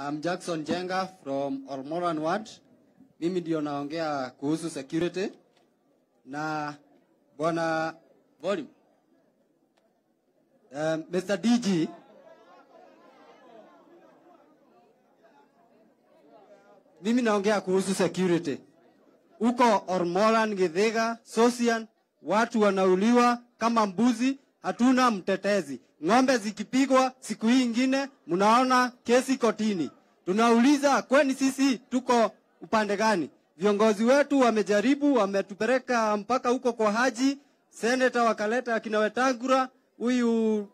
I'm Jackson Jenga from Olmoran Ward. Mimi ndio naongea kuhusu security na bwana volume. Um, Mr. DG mimi naongea kuhusu security uko Ormoran, Githega, Sosian, watu wanauliwa kama mbuzi, hatuna mtetezi. Ng'ombe zikipigwa siku hii ingine, mnaona kesi kotini. Tunauliza, kwani sisi tuko upande gani? Viongozi wetu wamejaribu, wametupeleka mpaka huko kwa Haji, seneta wakaleta akina Wetangura, huyu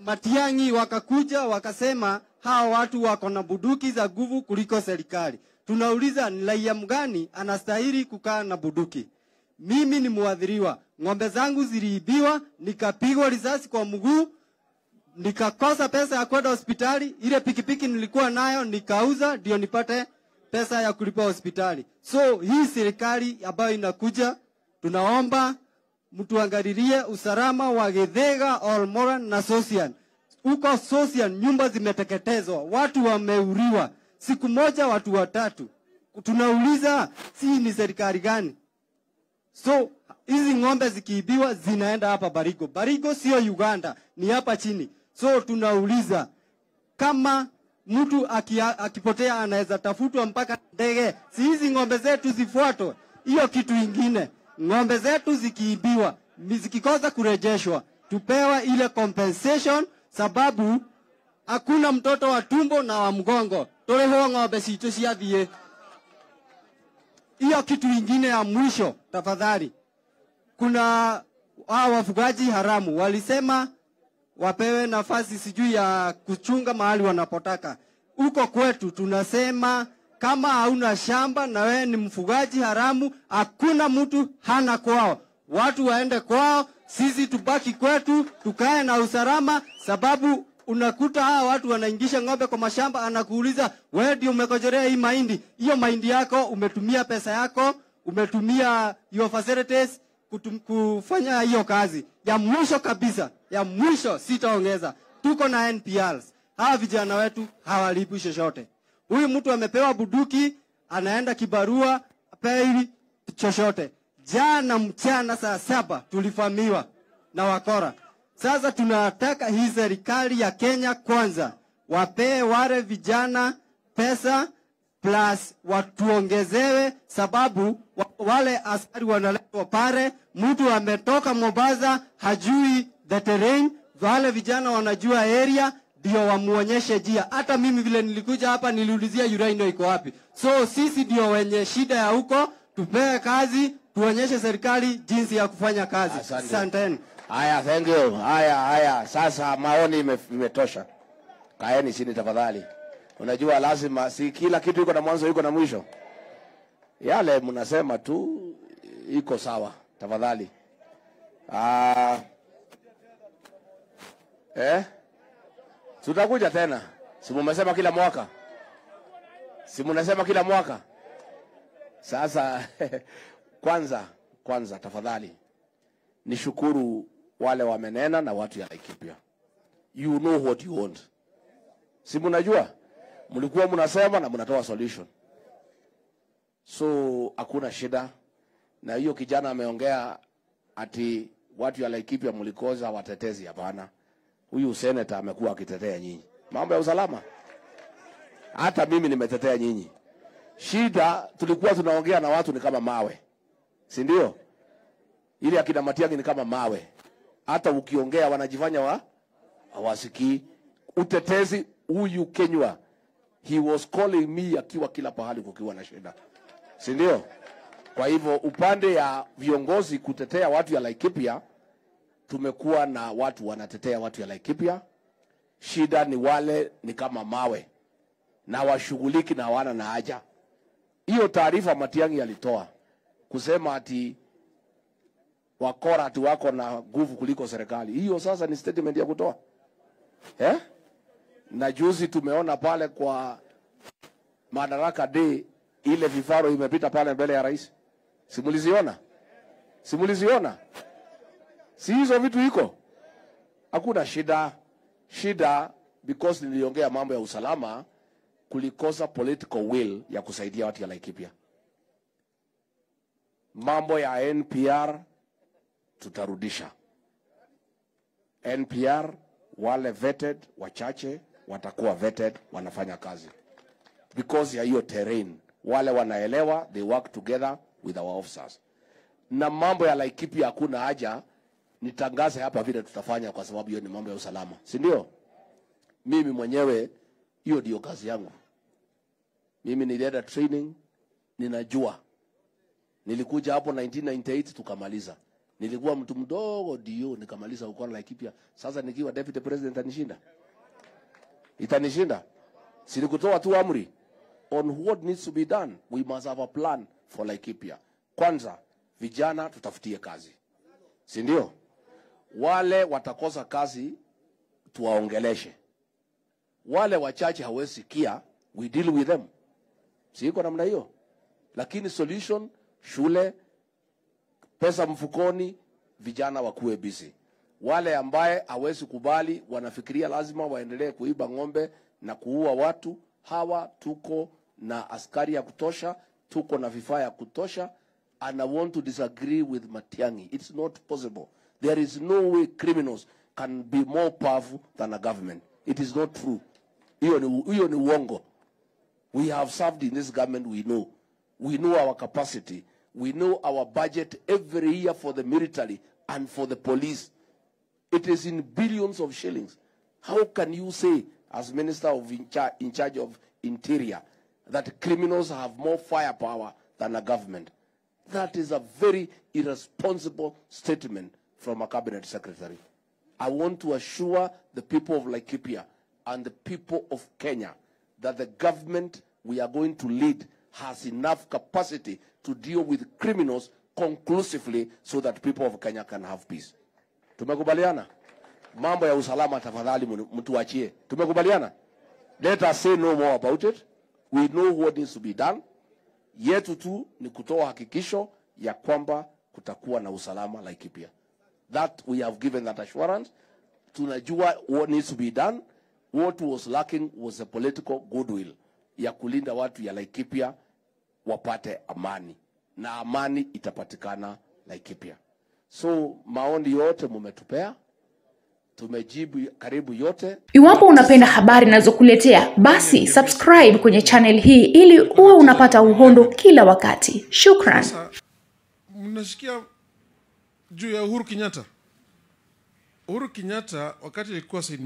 Matiang'i wakakuja wakasema hawa watu wako na buduki za nguvu kuliko serikali. Tunauliza ni raia mgani anastahili kukaa na bunduki? Mimi ni mwadhiriwa, ng'ombe zangu ziliibiwa, nikapigwa risasi kwa mguu, nikakosa pesa ya kwenda hospitali. Ile pikipiki nilikuwa nayo nikauza, ndio nipate pesa ya kulipa hospitali. So hii serikali ambayo inakuja, tunaomba mtuangalilie usalama wa Githega, Olmoran na Sosian. Huko Sosian nyumba zimeteketezwa, watu wameuriwa, siku moja watu watatu. Tunauliza, si ni serikali gani? So hizi ng'ombe zikiibiwa zinaenda hapa Barigo. Barigo sio Uganda, ni hapa chini. So tunauliza kama mtu akipotea anaweza tafutwa mpaka ndege, si hizi ng'ombe zetu zifuatwe? Hiyo kitu ingine, ng'ombe zetu zikiibiwa, zikikosa kurejeshwa, tupewa ile compensation, sababu hakuna mtoto wa tumbo na wa mgongo. Tũrĩhwo ng'ombe citũ ciathiĩ. Hiyo kitu ingine ya mwisho, tafadhali, kuna hawa wafugaji haramu walisema wapewe nafasi sijui ya kuchunga mahali wanapotaka. Huko kwetu tunasema kama hauna shamba na wewe ni mfugaji haramu, hakuna mtu hana kwao. Watu waende kwao, sisi tubaki kwetu, tukae na usalama, sababu unakuta hawa watu wanaingisha ng'ombe kwa mashamba, anakuuliza wewe ndio umekojorea hii mahindi. Hiyo mahindi yako umetumia pesa yako, umetumia your facilities kutum, kufanya hiyo kazi. Ya mwisho kabisa, ya mwisho sitaongeza, tuko na NPRs. Hawa vijana wetu hawalipwi chochote. Huyu mtu amepewa buduki, anaenda kibarua, pei chochote. Jana mchana saa saba tulifamiwa na wakora. Sasa tunataka hii serikali ya Kenya kwanza wapee wale vijana pesa plus watuongezewe, sababu wale askari wanaletwa pale, mtu ametoka Mombasa hajui the terrain, wale vijana wanajua area, ndio wamuonyeshe jia. Hata mimi vile nilikuja hapa niliulizia Uraino iko wapi. So sisi ndio wenye shida ya huko, tupewe kazi, tuonyeshe serikali jinsi ya kufanya kazi. Asante. Asanteni. Haya, thank you. Haya, haya, sasa maoni ime- imetosha. Kaeni chini tafadhali. Unajua lazima, si kila kitu iko na mwanzo, iko na mwisho. Yale mnasema tu iko sawa, tafadhali. Ah, eh, tutakuja tena. Si mumesema kila mwaka? Si mnasema kila mwaka? Sasa kwanza, kwanza tafadhali nishukuru wale wamenena na watu ya Laikipia. You know what you want. Si mnajua? Mlikuwa mnasema na mnatoa solution. So hakuna shida. Na hiyo kijana ameongea ati watu ya Laikipia mlikoza watetezi. Hapana, huyu senator amekuwa akitetea nyinyi mambo ya usalama. Hata mimi nimetetea nyinyi. Shida tulikuwa tunaongea na watu ni kama mawe, si ndio? Ile akina Matiang'i ni kama mawe, hata ukiongea wanajifanya wa hawasikii. Utetezi huyu Kenywa, he was calling me akiwa kila pahali kukiwa na shida, si ndio? Kwa hivyo upande ya viongozi kutetea watu ya Laikipia, tumekuwa na watu wanatetea watu ya Laikipia. Shida ni wale ni kama mawe na washughuliki na wana na haja. Hiyo taarifa Matiang'i alitoa kusema ati wakora ati wako na nguvu kuliko serikali. Hiyo sasa ni statement ya kutoa eh? Na juzi tumeona pale kwa Madaraka Day ile vifaro imepita pale mbele ya rais, simuliziona? Simuliziona? Si hizo vitu iko, hakuna shida. Shida because niliongea mambo ya usalama, kulikosa political will ya kusaidia watu ya Laikipia. Mambo ya NPR tutarudisha. NPR wale vetted wachache watakuwa vetted, wanafanya kazi because ya hiyo terrain. Wale wanaelewa, they work together with our officers. Na mambo ya Laikipia hakuna haja nitangaze hapa vile tutafanya, kwa sababu hiyo ni mambo ya usalama, si ndio? Mimi mwenyewe hiyo ndio kazi yangu. Mimi nilienda training, ninajua. Nilikuja hapo 1998 tukamaliza. Nilikuwa mtu mdogo dio nikamaliza ukora Laikipia. Sasa nikiwa deputy president anishinda, itanishinda. Silikutoa tu amri on what needs to be done. We must have a plan for Laikipia. Kwanza vijana tutafutie kazi, si ndio? Wale watakosa kazi tuwaongeleshe, wale wachache hawezi sikia, we deal with them. Si iko namna hiyo? Lakini solution, shule, pesa mfukoni, vijana wakuwe busy. Wale ambaye hawezi kubali, wanafikiria lazima waendelee kuiba ng'ombe na kuua watu, hawa tuko na askari ya kutosha, tuko na vifaa ya kutosha, and I want to disagree with Matiang'i. It's not possible. There is no way criminals can be more powerful than a government. It is not true. Hiyo ni, hiyo ni uongo. We have served in this government, we know. We know our capacity. We know our budget every year for the military and for the police. It is in billions of shillings. How can you say, as Minister of in, char- in charge of Interior, that criminals have more firepower than a government? That is a very irresponsible statement from a cabinet secretary. I want to assure the people of Laikipia and the people of Kenya that the government we are going to lead has enough capacity to deal with criminals conclusively so that people of Kenya can have peace. Tumekubaliana? Mambo ya usalama tafadhali mtuachie. Tumekubaliana? Let us say no more about it. We know what needs to be done. Yetu tu ni kutoa hakikisho ya kwamba kutakuwa na usalama Laikipia. That we have given that assurance. Tunajua what needs to be done. What was lacking was a political goodwill ya kulinda watu ya Laikipia wapate amani, na amani itapatikana Laikipia. So maoni yote mumetupea, tumejibu karibu yote. Iwapo unapenda habari nazokuletea, basi subscribe kwenye channel hii ili uwe unapata uhondo kila wakati. Shukran. Mnasikia juu ya Uhuru Kenyatta. Uhuru Kenyatta wakati alikuwa St.